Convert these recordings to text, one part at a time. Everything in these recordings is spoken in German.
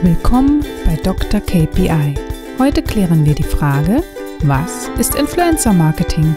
Willkommen bei Dr. KPI. Heute klären wir die Frage, was ist Influencer Marketing?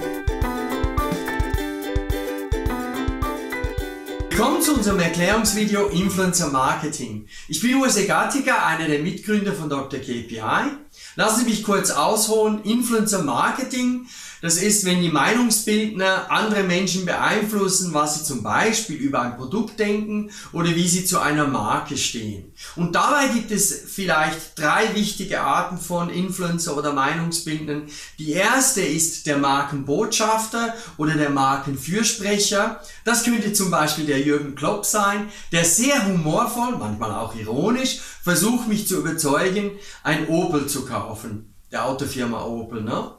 Willkommen zu unserem Erklärungsvideo Influencer Marketing. Ich bin Urs Gattiger, einer der Mitgründer von Dr. KPI. Lassen Sie mich kurz ausholen. Influencer Marketing das ist, wenn die Meinungsbildner andere Menschen beeinflussen, was sie zum Beispiel über ein Produkt denken oder wie sie zu einer Marke stehen. Und dabei gibt es vielleicht drei wichtige Arten von Influencer oder Meinungsbildnern. Die erste ist der Markenbotschafter oder der Markenfürsprecher. Das könnte zum Beispiel der Jürgen Klopp sein, der sehr humorvoll, manchmal auch ironisch, versucht mich zu überzeugen, ein Opel zu kaufen. Der Autofirma Opel, ne?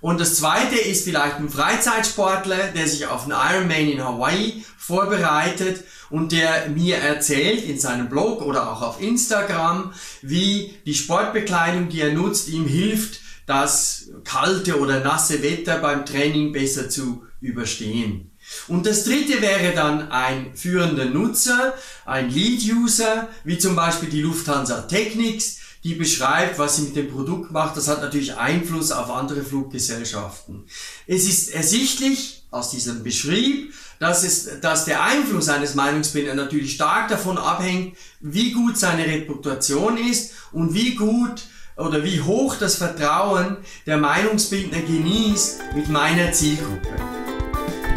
Und das zweite ist vielleicht ein Freizeitsportler, der sich auf einen Ironman in Hawaii vorbereitet und der mir erzählt in seinem Blog oder auch auf Instagram, wie die Sportbekleidung, die er nutzt, ihm hilft, das kalte oder nasse Wetter beim Training besser zu überstehen. Und das dritte wäre dann ein führender Nutzer, ein Lead-User, wie zum Beispiel die Lufthansa Technics, die beschreibt, was sie mit dem Produkt macht. Das hat natürlich Einfluss auf andere Fluggesellschaften. Es ist ersichtlich aus diesem Beschrieb, dass, es, dass der Einfluss eines Meinungsbildners natürlich stark davon abhängt, wie gut seine Reputation ist und wie gut oder wie hoch das Vertrauen der Meinungsbildner genießt mit meiner Zielgruppe.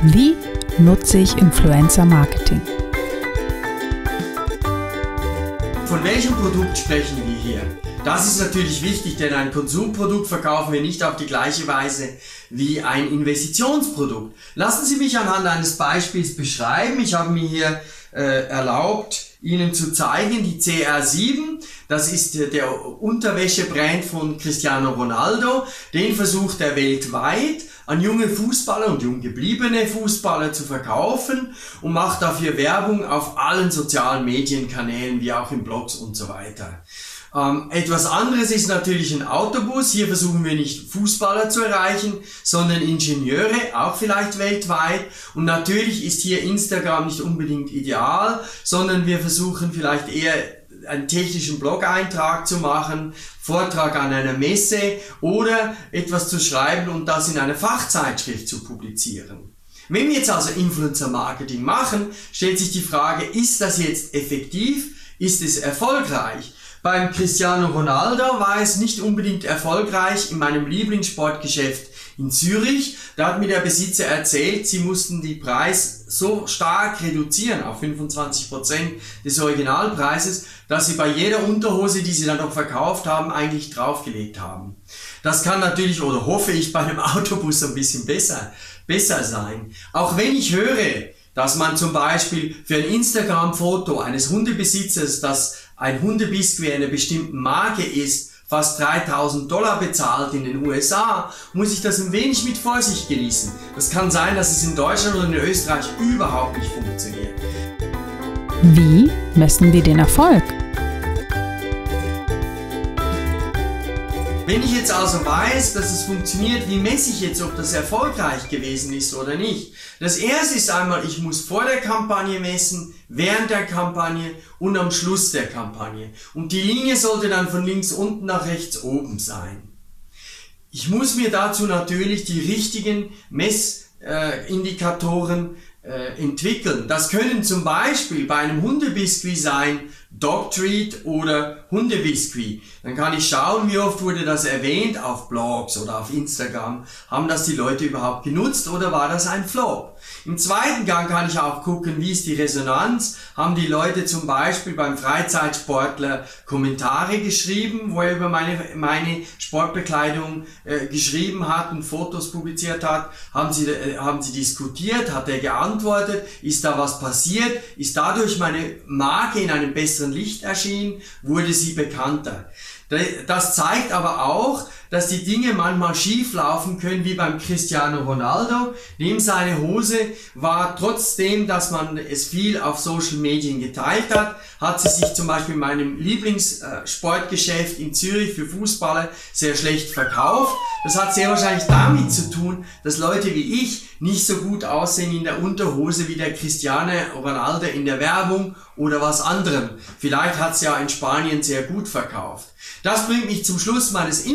Wie nutze ich Influencer Marketing? Von welchem Produkt sprechen wir hier? Das ist natürlich wichtig, denn ein Konsumprodukt verkaufen wir nicht auf die gleiche Weise wie ein Investitionsprodukt. Lassen Sie mich anhand eines Beispiels beschreiben. Ich habe mir hier äh, erlaubt, Ihnen zu zeigen, die CR7, das ist der Unterwäschebrand von Cristiano Ronaldo, den versucht er weltweit an junge Fußballer und jung gebliebene Fußballer zu verkaufen und macht dafür Werbung auf allen sozialen Medienkanälen wie auch in Blogs und so weiter. Ähm, etwas anderes ist natürlich ein Autobus. Hier versuchen wir nicht Fußballer zu erreichen, sondern Ingenieure, auch vielleicht weltweit. Und natürlich ist hier Instagram nicht unbedingt ideal, sondern wir versuchen vielleicht eher einen technischen Blog-Eintrag zu machen, Vortrag an einer Messe oder etwas zu schreiben und das in einer Fachzeitschrift zu publizieren. Wenn wir jetzt also Influencer Marketing machen, stellt sich die Frage, ist das jetzt effektiv? Ist es erfolgreich? Beim Cristiano Ronaldo war es nicht unbedingt erfolgreich in meinem Lieblingssportgeschäft in Zürich. Da hat mir der Besitzer erzählt, sie mussten die Preis so stark reduzieren auf 25 Prozent des Originalpreises, dass sie bei jeder Unterhose, die sie dann noch verkauft haben, eigentlich draufgelegt haben. Das kann natürlich oder hoffe ich bei einem Autobus ein bisschen besser, besser sein. Auch wenn ich höre, dass man zum Beispiel für ein Instagram-Foto eines Hundebesitzers, das ein Hundebiskuit einer bestimmten Marke ist, fast 3000 Dollar bezahlt in den USA, muss ich das ein wenig mit Vorsicht genießen. Das kann sein, dass es in Deutschland oder in Österreich überhaupt nicht funktioniert. Wie messen wir den Erfolg? Wenn ich jetzt also weiß, dass es funktioniert, wie messe ich jetzt, ob das erfolgreich gewesen ist oder nicht? Das erste ist einmal, ich muss vor der Kampagne messen, während der Kampagne und am Schluss der Kampagne. Und die Linie sollte dann von links unten nach rechts oben sein. Ich muss mir dazu natürlich die richtigen Messindikatoren äh, entwickeln. Das können zum Beispiel bei einem Hundebiskuit sein, Dog Treat oder Hundebiskuit. Dann kann ich schauen, wie oft wurde das erwähnt auf Blogs oder auf Instagram. Haben das die Leute überhaupt genutzt oder war das ein Flop? Im zweiten Gang kann ich auch gucken, wie ist die Resonanz. Haben die Leute zum Beispiel beim Freizeitsportler Kommentare geschrieben, wo er über meine, meine Sportbekleidung äh, geschrieben hat und Fotos publiziert hat? Haben sie, äh, haben sie diskutiert? Hat er geantwortet? Ist da was passiert? Ist dadurch meine Marke in einem besseren Licht erschienen? Wurde sie bekannter? Das zeigt aber auch, dass die Dinge manchmal schief laufen können, wie beim Cristiano Ronaldo. Dem seine Hose war trotzdem, dass man es viel auf Social Medien geteilt hat, hat sie sich zum Beispiel in meinem Lieblingssportgeschäft in Zürich für Fußballer sehr schlecht verkauft. Das hat sehr wahrscheinlich damit zu tun, dass Leute wie ich nicht so gut aussehen in der Unterhose wie der Cristiano Ronaldo in der Werbung oder was anderem. Vielleicht hat es ja in Spanien sehr gut verkauft. Das bringt mich zum Schluss meines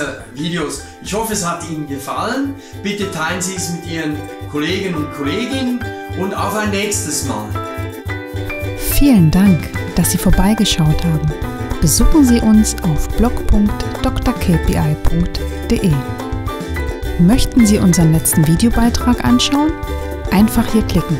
Influencer-Videos. Ich hoffe, es hat Ihnen gefallen. Bitte teilen Sie es mit Ihren Kollegen und Kolleginnen und auf ein nächstes Mal. Vielen Dank, dass Sie vorbeigeschaut haben. Besuchen Sie uns auf blog.drkpi.de. Möchten Sie unseren letzten Videobeitrag anschauen? Einfach hier klicken.